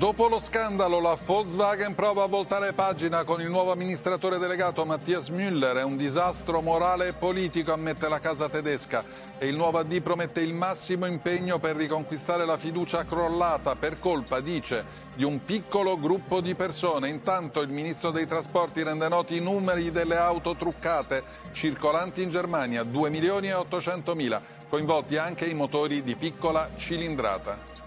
Dopo lo scandalo la Volkswagen prova a voltare pagina con il nuovo amministratore delegato Mattias Müller. È un disastro morale e politico, ammette la casa tedesca. E il nuovo AD promette il massimo impegno per riconquistare la fiducia crollata per colpa, dice, di un piccolo gruppo di persone. Intanto il ministro dei trasporti rende noti i numeri delle auto truccate circolanti in Germania, 2 milioni e 800 mila, coinvolti anche i motori di piccola cilindrata.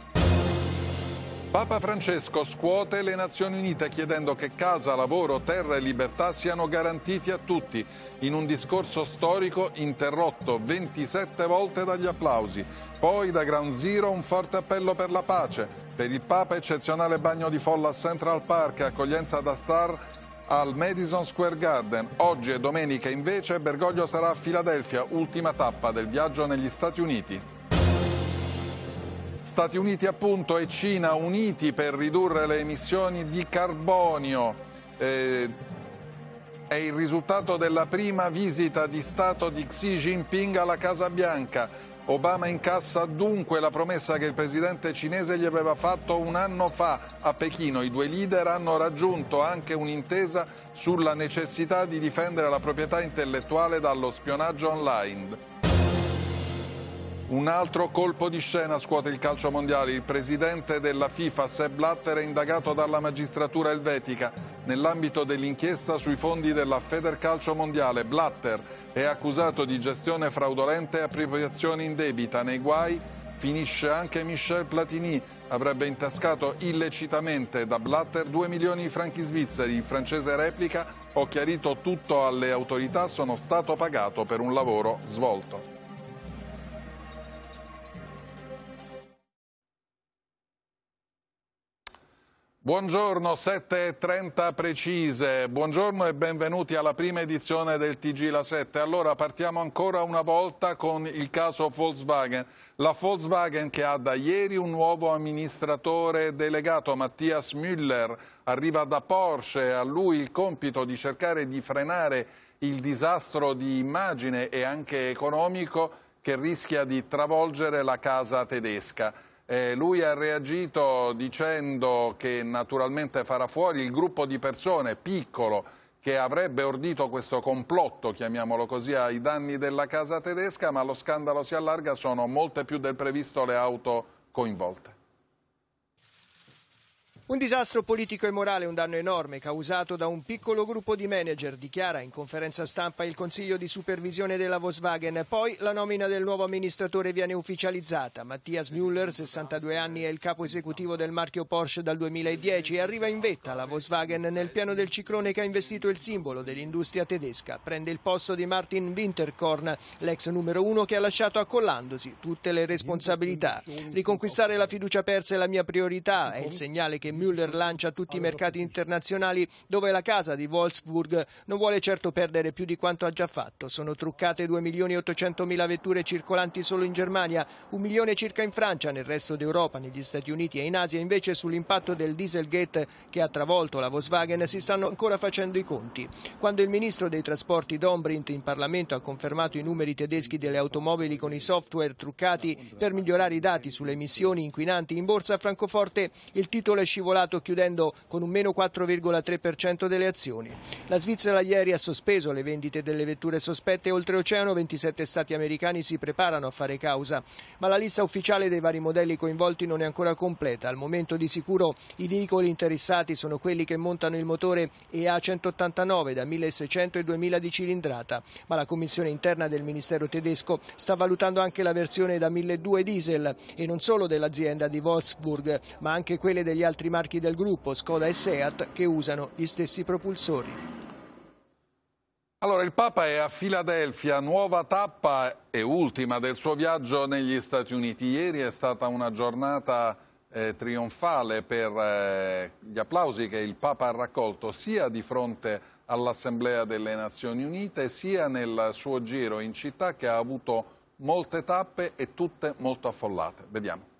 Papa Francesco scuote le Nazioni Unite chiedendo che casa, lavoro, terra e libertà siano garantiti a tutti, in un discorso storico interrotto 27 volte dagli applausi. Poi da Ground Zero un forte appello per la pace. Per il Papa eccezionale bagno di folla a Central Park e accoglienza da star al Madison Square Garden. Oggi e domenica invece Bergoglio sarà a Filadelfia, ultima tappa del viaggio negli Stati Uniti. Stati Uniti appunto e Cina uniti per ridurre le emissioni di carbonio. Eh, è il risultato della prima visita di Stato di Xi Jinping alla Casa Bianca. Obama incassa dunque la promessa che il presidente cinese gli aveva fatto un anno fa a Pechino. I due leader hanno raggiunto anche un'intesa sulla necessità di difendere la proprietà intellettuale dallo spionaggio online. Un altro colpo di scena scuote il calcio mondiale. Il presidente della FIFA, Sepp Blatter, è indagato dalla magistratura elvetica nell'ambito dell'inchiesta sui fondi della Federcalcio Mondiale. Blatter è accusato di gestione fraudolenta e appropriazione indebita. Nei guai finisce anche Michel Platini. Avrebbe intascato illecitamente da Blatter 2 milioni di franchi svizzeri. Il francese replica, ho chiarito tutto alle autorità, sono stato pagato per un lavoro svolto. Buongiorno, 7.30 precise, buongiorno e benvenuti alla prima edizione del TG La 7. Allora partiamo ancora una volta con il caso Volkswagen. La Volkswagen che ha da ieri un nuovo amministratore delegato, Mattias Müller, arriva da Porsche, a lui il compito di cercare di frenare il disastro di immagine e anche economico che rischia di travolgere la casa tedesca. Eh, lui ha reagito dicendo che naturalmente farà fuori il gruppo di persone piccolo che avrebbe ordito questo complotto, chiamiamolo così, ai danni della casa tedesca, ma lo scandalo si allarga, sono molte più del previsto le auto coinvolte. Un disastro politico e morale, un danno enorme causato da un piccolo gruppo di manager, dichiara in conferenza stampa il Consiglio di supervisione della Volkswagen. Poi la nomina del nuovo amministratore viene ufficializzata. Mattias Müller, 62 anni, è il capo esecutivo del marchio Porsche dal 2010 e arriva in vetta alla Volkswagen nel piano del ciclone che ha investito il simbolo dell'industria tedesca. Prende il posto di Martin Winterkorn, l'ex numero uno che ha lasciato accollandosi tutte le responsabilità. Riconquistare la fiducia persa è la mia priorità, è il segnale che Müller lancia a tutti i mercati internazionali dove la casa di Wolfsburg non vuole certo perdere più di quanto ha già fatto. Sono truccate 2 milioni e 800 mila vetture circolanti solo in Germania, un milione circa in Francia, nel resto d'Europa, negli Stati Uniti e in Asia. Invece sull'impatto del Dieselgate che ha travolto la Volkswagen si stanno ancora facendo i conti. Quando il ministro dei trasporti Dombrint in Parlamento ha confermato i numeri tedeschi delle automobili con i software truccati per migliorare i dati sulle emissioni inquinanti in borsa a Francoforte, il titolo è scivolato scivolato chiudendo con un meno 4,3% delle azioni. La Svizzera ieri ha sospeso le vendite delle vetture sospette oltreoceano 27 stati americani si preparano a fare causa, ma la lista ufficiale dei vari modelli coinvolti non è ancora completa. Al momento di sicuro i veicoli interessati sono quelli che montano il motore EA189 da 1600 e 2000 di cilindrata, ma la commissione interna del Ministero tedesco sta valutando anche la versione da 1200 diesel e non solo dell'azienda di Wolfsburg, ma anche quelle degli altri marchi del gruppo Skoda e Seat che usano gli stessi propulsori. Allora, il Papa è a Filadelfia, nuova tappa e ultima del suo viaggio negli Stati Uniti. Ieri è stata una giornata eh, trionfale per eh, gli applausi che il Papa ha raccolto sia di fronte all'Assemblea delle Nazioni Unite sia nel suo giro in città che ha avuto molte tappe e tutte molto affollate. Vediamo.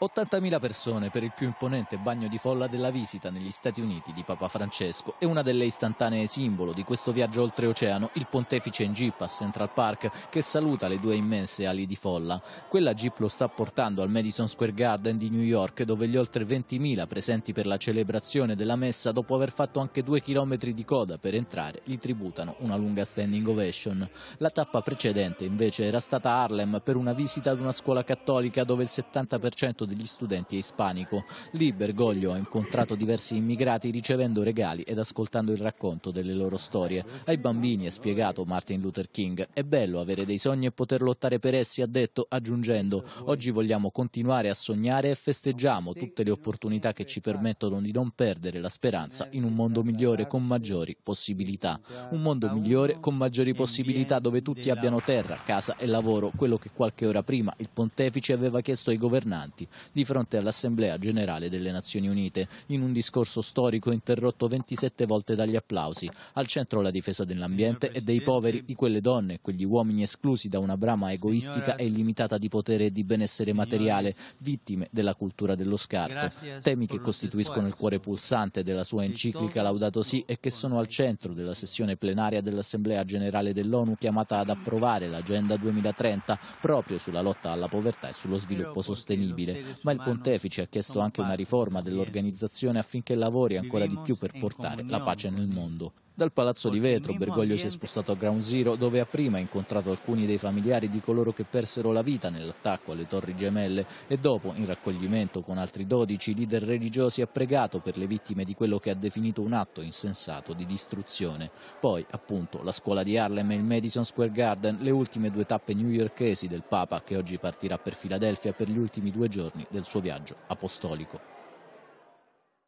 80.000 persone per il più imponente bagno di folla della visita negli Stati Uniti di Papa Francesco e una delle istantanee simbolo di questo viaggio oltreoceano, il pontefice in jeep a Central Park che saluta le due immense ali di folla. Quella jeep lo sta portando al Madison Square Garden di New York dove gli oltre 20.000 presenti per la celebrazione della messa dopo aver fatto anche due chilometri di coda per entrare gli tributano una lunga standing ovation. La tappa precedente invece era stata a Harlem per una visita ad una scuola cattolica dove il 70% degli studenti è ispanico. Lì Bergoglio ha incontrato diversi immigrati ricevendo regali ed ascoltando il racconto delle loro storie. Ai bambini ha spiegato Martin Luther King, è bello avere dei sogni e poter lottare per essi, ha detto, aggiungendo, oggi vogliamo continuare a sognare e festeggiamo tutte le opportunità che ci permettono di non perdere la speranza in un mondo migliore con maggiori possibilità. Un mondo migliore con maggiori possibilità dove tutti abbiano terra, casa e lavoro, quello che qualche ora prima il pontefice aveva chiesto ai governanti di fronte all'Assemblea generale delle Nazioni Unite, in un discorso storico interrotto 27 volte dagli applausi, al centro la difesa dell'ambiente e dei poveri, di quelle donne e quegli uomini esclusi da una brama egoistica e illimitata di potere e di benessere materiale, vittime della cultura dello scarto. Temi che costituiscono il cuore pulsante della sua enciclica Laudato Si e che sono al centro della sessione plenaria dell'Assemblea generale dell'ONU chiamata ad approvare l'Agenda 2030 proprio sulla lotta alla povertà e sullo sviluppo sostenibile ma il pontefice ha chiesto anche una riforma dell'organizzazione affinché lavori ancora di più per portare la pace nel mondo. Dal Palazzo di Vetro Bergoglio si è spostato a Ground Zero dove ha prima incontrato alcuni dei familiari di coloro che persero la vita nell'attacco alle torri gemelle e dopo, in raccoglimento con altri 12 leader religiosi, ha pregato per le vittime di quello che ha definito un atto insensato di distruzione. Poi, appunto, la scuola di Harlem e il Madison Square Garden, le ultime due tappe newyorkesi del Papa che oggi partirà per Filadelfia per gli ultimi due giorni del suo viaggio apostolico.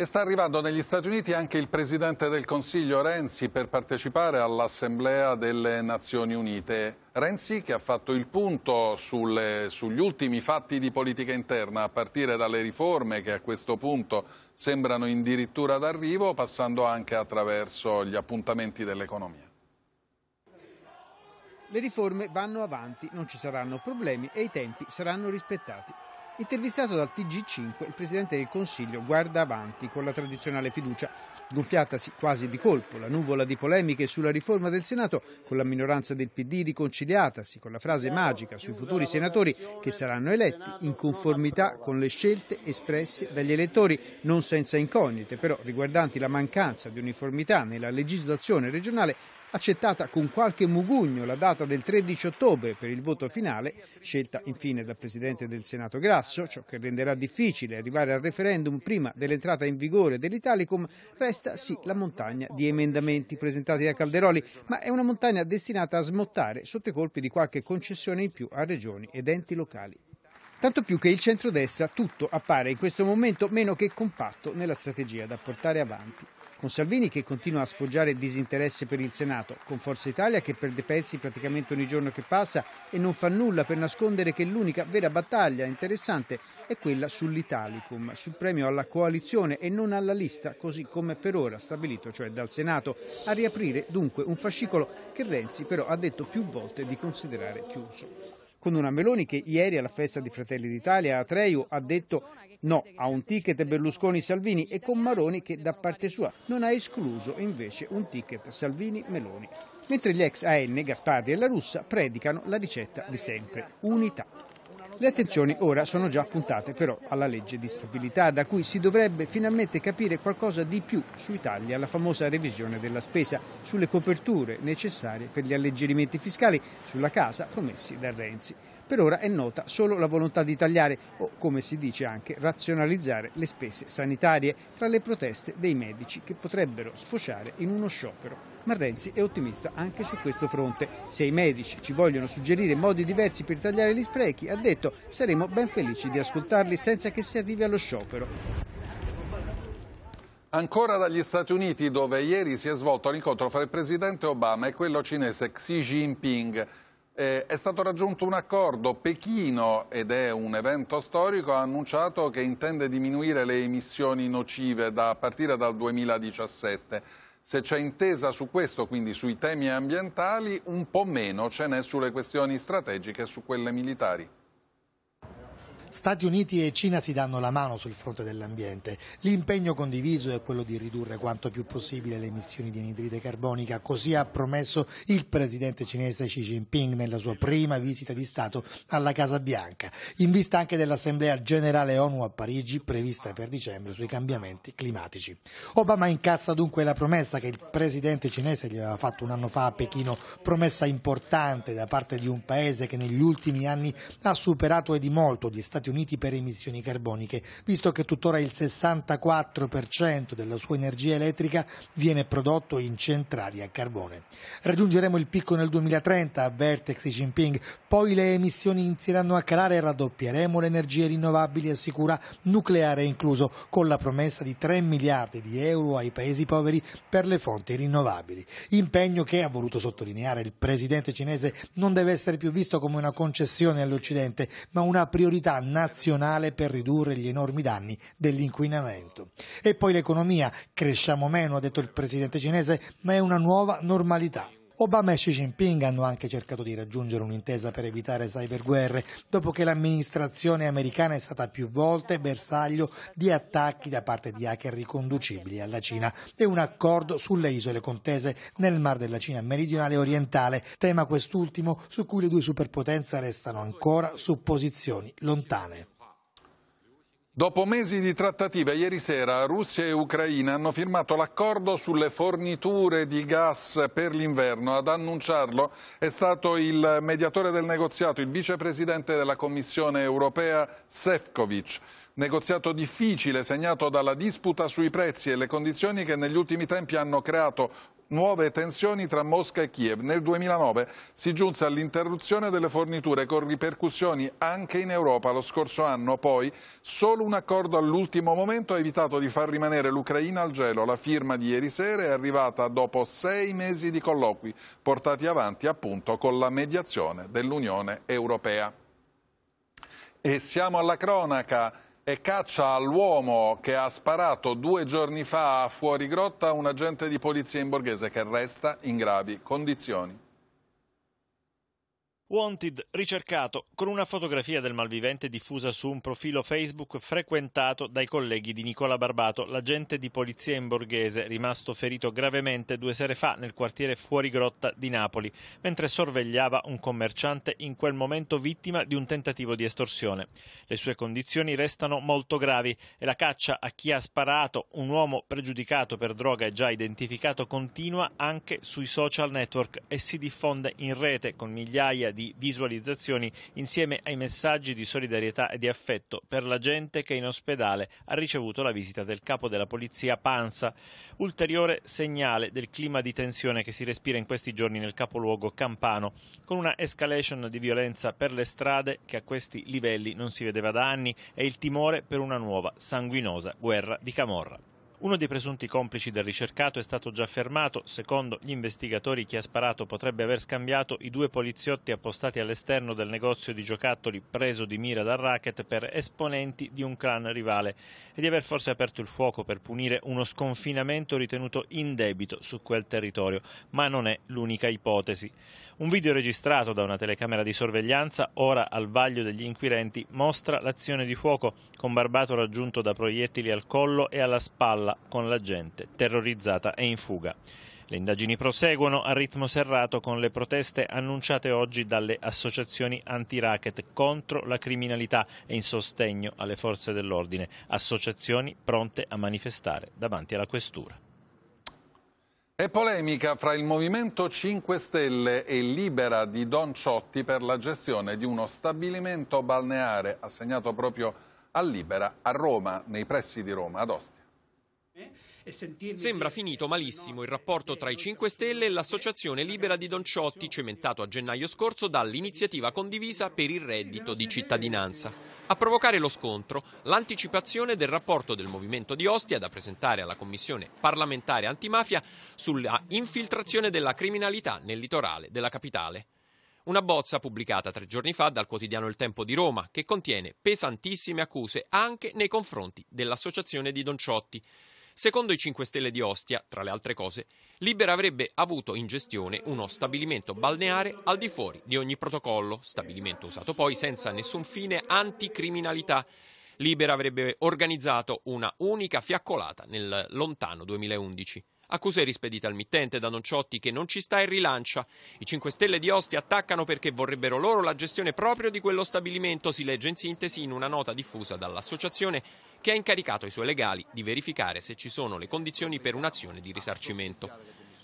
E sta arrivando negli Stati Uniti anche il Presidente del Consiglio Renzi per partecipare all'Assemblea delle Nazioni Unite. Renzi che ha fatto il punto sulle, sugli ultimi fatti di politica interna, a partire dalle riforme che a questo punto sembrano addirittura d'arrivo, passando anche attraverso gli appuntamenti dell'economia. Le riforme vanno avanti, non ci saranno problemi e i tempi saranno rispettati. Intervistato dal TG5, il Presidente del Consiglio guarda avanti con la tradizionale fiducia, gonfiatasi quasi di colpo la nuvola di polemiche sulla riforma del Senato con la minoranza del PD riconciliatasi con la frase magica sui futuri senatori che saranno eletti in conformità con le scelte espresse dagli elettori, non senza incognite, però riguardanti la mancanza di uniformità nella legislazione regionale accettata con qualche mugugno la data del 13 ottobre per il voto finale, scelta infine dal Presidente del Senato Grasso, ciò che renderà difficile arrivare al referendum prima dell'entrata in vigore dell'Italicum, resta sì la montagna di emendamenti presentati da Calderoli, ma è una montagna destinata a smottare sotto i colpi di qualche concessione in più a regioni ed enti locali. Tanto più che il centrodestra tutto appare in questo momento meno che compatto nella strategia da portare avanti con Salvini che continua a sfoggiare disinteresse per il Senato, con Forza Italia che perde pezzi praticamente ogni giorno che passa e non fa nulla per nascondere che l'unica vera battaglia interessante è quella sull'Italicum, sul premio alla coalizione e non alla lista, così come per ora stabilito, cioè dal Senato, a riaprire dunque un fascicolo che Renzi però ha detto più volte di considerare chiuso con una Meloni che ieri alla festa di Fratelli d'Italia a Treiu ha detto no a un ticket Berlusconi-Salvini e con Maroni che da parte sua non ha escluso invece un ticket Salvini-Meloni. Mentre gli ex AN, Gasparri e La Russa predicano la ricetta di sempre, unità. Le attenzioni ora sono già puntate però alla legge di stabilità, da cui si dovrebbe finalmente capire qualcosa di più sui tagli alla famosa revisione della spesa, sulle coperture necessarie per gli alleggerimenti fiscali sulla casa promessi da Renzi. Per ora è nota solo la volontà di tagliare o, come si dice anche, razionalizzare le spese sanitarie tra le proteste dei medici che potrebbero sfociare in uno sciopero. Ma Renzi è ottimista anche su questo fronte. Se i medici ci vogliono suggerire modi diversi per tagliare gli sprechi, ha detto saremo ben felici di ascoltarli senza che si arrivi allo sciopero. Ancora dagli Stati Uniti, dove ieri si è svolto l'incontro fra il presidente Obama e quello cinese Xi Jinping. Eh, è stato raggiunto un accordo, Pechino, ed è un evento storico, ha annunciato che intende diminuire le emissioni nocive da, a partire dal 2017. Se c'è intesa su questo, quindi sui temi ambientali, un po' meno ce n'è sulle questioni strategiche e su quelle militari. Stati Uniti e Cina si danno la mano sul fronte dell'ambiente. L'impegno condiviso è quello di ridurre quanto più possibile le emissioni di anidride carbonica, così ha promesso il presidente cinese Xi Jinping nella sua prima visita di Stato alla Casa Bianca, in vista anche dell'Assemblea generale ONU a Parigi prevista per dicembre sui cambiamenti climatici. Obama incazza dunque la promessa che il presidente cinese gli aveva fatto un anno fa a Pechino, promessa importante da parte di un paese che negli ultimi anni ha superato e di molto gli Stati Uniti per emissioni carboniche, visto che tuttora il 64% della sua energia elettrica viene prodotto in centrali a carbone. Raggiungeremo il picco nel 2030, avverte Xi Jinping, poi le emissioni inizieranno a calare e raddoppieremo le energie rinnovabili, assicura nucleare incluso, con la promessa di 3 miliardi di euro ai paesi poveri per le fonti rinnovabili. Impegno che, ha voluto sottolineare il presidente cinese, non deve essere più visto come una concessione all'Occidente, ma una priorità nazionale per ridurre gli enormi danni dell'inquinamento. E poi l'economia, cresciamo meno, ha detto il presidente cinese, ma è una nuova normalità. Obama e Xi Jinping hanno anche cercato di raggiungere un'intesa per evitare cyberguerre, dopo che l'amministrazione americana è stata più volte bersaglio di attacchi da parte di hacker riconducibili alla Cina e un accordo sulle isole contese nel Mar della Cina meridionale e orientale, tema quest'ultimo su cui le due superpotenze restano ancora su posizioni lontane. Dopo mesi di trattative, ieri sera Russia e Ucraina hanno firmato l'accordo sulle forniture di gas per l'inverno. Ad annunciarlo è stato il mediatore del negoziato, il vicepresidente della Commissione europea Sefcovic. Negoziato difficile, segnato dalla disputa sui prezzi e le condizioni che negli ultimi tempi hanno creato nuove tensioni tra Mosca e Kiev. Nel 2009 si giunse all'interruzione delle forniture con ripercussioni anche in Europa. Lo scorso anno poi solo un accordo all'ultimo momento ha evitato di far rimanere l'Ucraina al gelo. La firma di ieri sera è arrivata dopo sei mesi di colloqui portati avanti appunto con la mediazione dell'Unione Europea. E siamo alla cronaca e caccia all'uomo che ha sparato due giorni fa a fuori grotta un agente di polizia in borghese che resta in gravi condizioni. Wanted ricercato con una fotografia del malvivente diffusa su un profilo Facebook frequentato dai colleghi di Nicola Barbato, l'agente di polizia in borghese rimasto ferito gravemente due sere fa nel quartiere Fuori Grotta di Napoli, mentre sorvegliava un commerciante in quel momento vittima di un tentativo di estorsione. Le sue condizioni restano molto gravi e la caccia a chi ha sparato un uomo pregiudicato per droga e già identificato continua anche sui social network e si diffonde in rete con migliaia di di visualizzazioni insieme ai messaggi di solidarietà e di affetto per la gente che in ospedale ha ricevuto la visita del capo della polizia Panza, ulteriore segnale del clima di tensione che si respira in questi giorni nel capoluogo campano, con una escalation di violenza per le strade che a questi livelli non si vedeva da anni e il timore per una nuova sanguinosa guerra di Camorra. Uno dei presunti complici del ricercato è stato già fermato. Secondo gli investigatori chi ha sparato potrebbe aver scambiato i due poliziotti appostati all'esterno del negozio di giocattoli preso di mira dal racket per esponenti di un clan rivale e di aver forse aperto il fuoco per punire uno sconfinamento ritenuto indebito su quel territorio, ma non è l'unica ipotesi. Un video registrato da una telecamera di sorveglianza, ora al vaglio degli inquirenti, mostra l'azione di fuoco con Barbato raggiunto da proiettili al collo e alla spalla con la gente terrorizzata e in fuga. Le indagini proseguono a ritmo serrato con le proteste annunciate oggi dalle associazioni anti-racket contro la criminalità e in sostegno alle forze dell'ordine, associazioni pronte a manifestare davanti alla questura. È polemica fra il Movimento 5 Stelle e Libera di Don Ciotti per la gestione di uno stabilimento balneare assegnato proprio a Libera a Roma, nei pressi di Roma, ad Ostia. Sembra finito malissimo il rapporto tra i 5 Stelle e l'Associazione Libera di Don Ciotti, cementato a gennaio scorso dall'iniziativa condivisa per il reddito di cittadinanza. A provocare lo scontro, l'anticipazione del rapporto del Movimento di Ostia da presentare alla Commissione parlamentare antimafia sulla infiltrazione della criminalità nel litorale della capitale. Una bozza pubblicata tre giorni fa dal quotidiano Il Tempo di Roma, che contiene pesantissime accuse anche nei confronti dell'Associazione di Don Ciotti Secondo i 5 Stelle di Ostia, tra le altre cose, Libera avrebbe avuto in gestione uno stabilimento balneare al di fuori di ogni protocollo, stabilimento usato poi senza nessun fine anticriminalità. Libera avrebbe organizzato una unica fiaccolata nel lontano 2011. Accuse rispedite al mittente da Nonciotti che non ci sta e rilancia. I 5 Stelle di Ostia attaccano perché vorrebbero loro la gestione proprio di quello stabilimento, si legge in sintesi in una nota diffusa dall'associazione che ha incaricato i suoi legali di verificare se ci sono le condizioni per un'azione di risarcimento.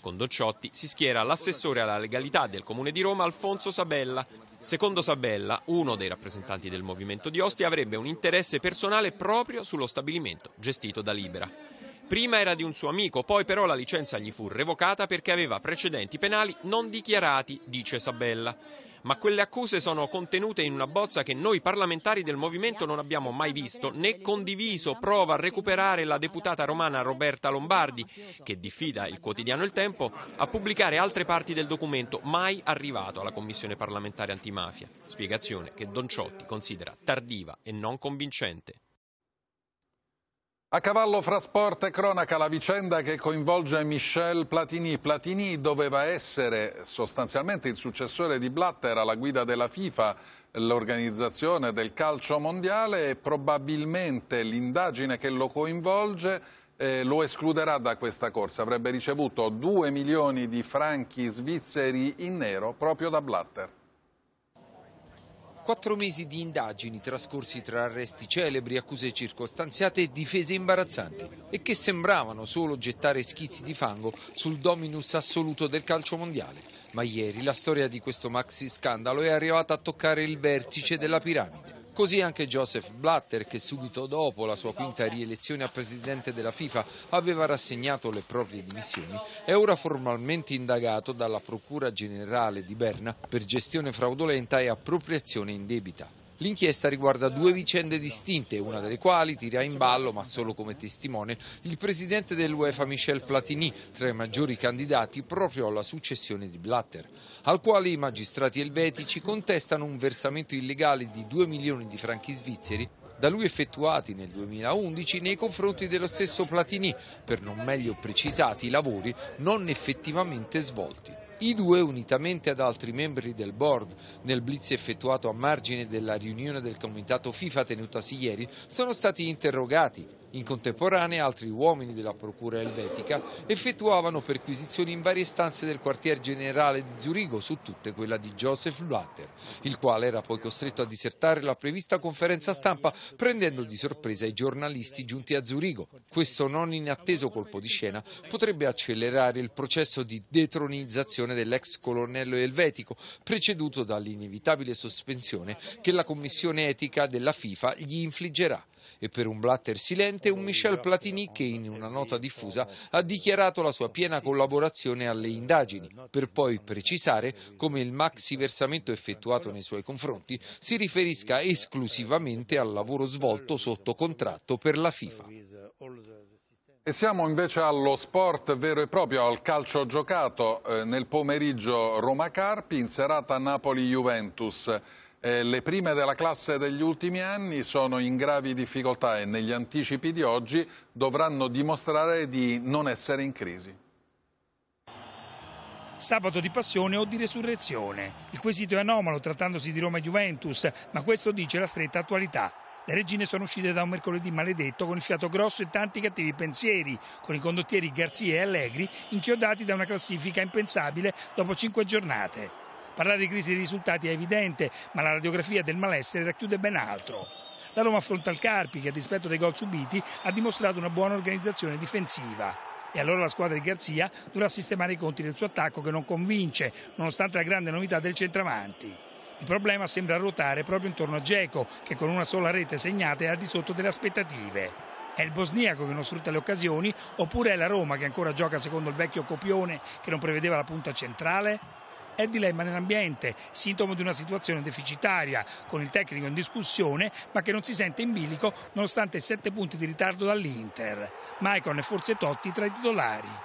Con Docciotti si schiera l'assessore alla legalità del Comune di Roma Alfonso Sabella. Secondo Sabella, uno dei rappresentanti del movimento di Ostia avrebbe un interesse personale proprio sullo stabilimento gestito da Libera. Prima era di un suo amico, poi però la licenza gli fu revocata perché aveva precedenti penali non dichiarati, dice Sabella. Ma quelle accuse sono contenute in una bozza che noi parlamentari del movimento non abbiamo mai visto né condiviso, prova a recuperare la deputata romana Roberta Lombardi, che diffida il quotidiano Il Tempo, a pubblicare altre parti del documento mai arrivato alla Commissione parlamentare antimafia. Spiegazione che Don Ciotti considera tardiva e non convincente. A cavallo fra sport e cronaca la vicenda che coinvolge Michel Platini. Platini doveva essere sostanzialmente il successore di Blatter alla guida della FIFA, l'organizzazione del calcio mondiale e probabilmente l'indagine che lo coinvolge eh, lo escluderà da questa corsa. Avrebbe ricevuto 2 milioni di franchi svizzeri in nero proprio da Blatter. Quattro mesi di indagini trascorsi tra arresti celebri, accuse circostanziate e difese imbarazzanti e che sembravano solo gettare schizzi di fango sul dominus assoluto del calcio mondiale. Ma ieri la storia di questo maxi scandalo è arrivata a toccare il vertice della piramide. Così anche Joseph Blatter, che subito dopo la sua quinta rielezione a presidente della FIFA aveva rassegnato le proprie dimissioni, è ora formalmente indagato dalla Procura Generale di Berna per gestione fraudolenta e appropriazione indebita. L'inchiesta riguarda due vicende distinte, una delle quali tira in ballo, ma solo come testimone, il presidente dell'UEFA Michel Platini, tra i maggiori candidati proprio alla successione di Blatter, al quale i magistrati elvetici contestano un versamento illegale di 2 milioni di franchi svizzeri da lui effettuati nel 2011 nei confronti dello stesso Platini per non meglio precisati lavori non effettivamente svolti. I due, unitamente ad altri membri del board, nel blitz effettuato a margine della riunione del comitato FIFA tenutasi ieri, sono stati interrogati. In contemporanea altri uomini della procura elvetica effettuavano perquisizioni in varie stanze del quartier generale di Zurigo, su tutte quella di Joseph Blatter, il quale era poi costretto a disertare la prevista conferenza stampa prendendo di sorpresa i giornalisti giunti a Zurigo. Questo non inatteso colpo di scena potrebbe accelerare il processo di detronizzazione dell'ex colonnello elvetico, preceduto dall'inevitabile sospensione che la commissione etica della FIFA gli infliggerà e per un Blatter silente un Michel Platini che in una nota diffusa ha dichiarato la sua piena collaborazione alle indagini, per poi precisare come il maxi versamento effettuato nei suoi confronti si riferisca esclusivamente al lavoro svolto sotto contratto per la FIFA. E siamo invece allo sport vero e proprio, al calcio giocato eh, nel pomeriggio Roma-Carpi, in serata Napoli-Juventus. Eh, le prime della classe degli ultimi anni sono in gravi difficoltà e negli anticipi di oggi dovranno dimostrare di non essere in crisi. Sabato di passione o di resurrezione. Il quesito è anomalo trattandosi di Roma e Juventus, ma questo dice la stretta attualità. Le regine sono uscite da un mercoledì maledetto con il fiato grosso e tanti cattivi pensieri, con i condottieri Garzia e Allegri inchiodati da una classifica impensabile dopo cinque giornate. Parlare di crisi dei risultati è evidente, ma la radiografia del malessere racchiude ben altro. La Roma affronta il Carpi che a dispetto dei gol subiti ha dimostrato una buona organizzazione difensiva. E allora la squadra di Garzia dovrà sistemare i conti del suo attacco che non convince, nonostante la grande novità del centravanti. Il problema sembra ruotare proprio intorno a Geco, che con una sola rete segnata è al di sotto delle aspettative. È il bosniaco che non sfrutta le occasioni oppure è la Roma che ancora gioca secondo il vecchio copione che non prevedeva la punta centrale? È il dilemma nell'ambiente, sintomo di una situazione deficitaria, con il tecnico in discussione ma che non si sente in bilico nonostante sette punti di ritardo dall'Inter. Maicon e forse Totti tra i titolari.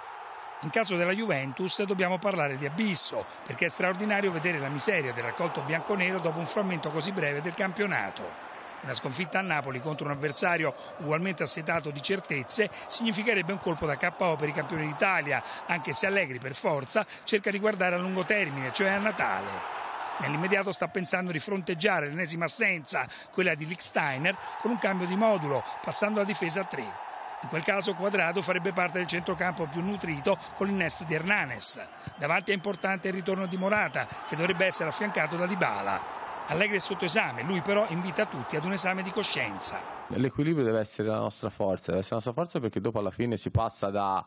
In caso della Juventus dobbiamo parlare di abisso, perché è straordinario vedere la miseria del raccolto bianconero dopo un frammento così breve del campionato. Una sconfitta a Napoli contro un avversario ugualmente assetato di certezze significherebbe un colpo da KO per i campioni d'Italia, anche se Allegri per forza cerca di guardare a lungo termine, cioè a Natale. Nell'immediato sta pensando di fronteggiare l'ennesima assenza, quella di Licksteiner, con un cambio di modulo, passando la difesa a 3. In quel caso Quadrado farebbe parte del centrocampo più nutrito con l'innesto di Hernanes. Davanti è importante il ritorno di Morata, che dovrebbe essere affiancato da Dybala. Allegri è sotto esame, lui però invita tutti ad un esame di coscienza. L'equilibrio deve essere la nostra forza, deve essere la nostra forza perché dopo alla fine si passa da,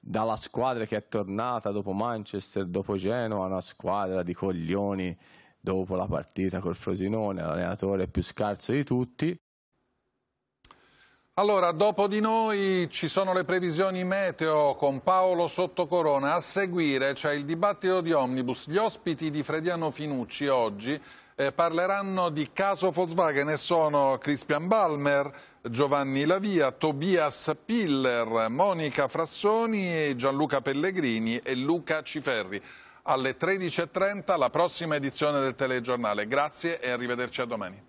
dalla squadra che è tornata dopo Manchester, dopo Genova, una squadra di coglioni dopo la partita col Frosinone, l'allenatore più scarso di tutti, allora, dopo di noi ci sono le previsioni meteo con Paolo Sottocorona. A seguire c'è il dibattito di Omnibus. Gli ospiti di Frediano Finucci oggi eh, parleranno di caso Volkswagen e sono Cristian Balmer, Giovanni Lavia, Tobias Piller, Monica Frassoni, Gianluca Pellegrini e Luca Ciferri. Alle 13.30 la prossima edizione del telegiornale. Grazie e arrivederci a domani.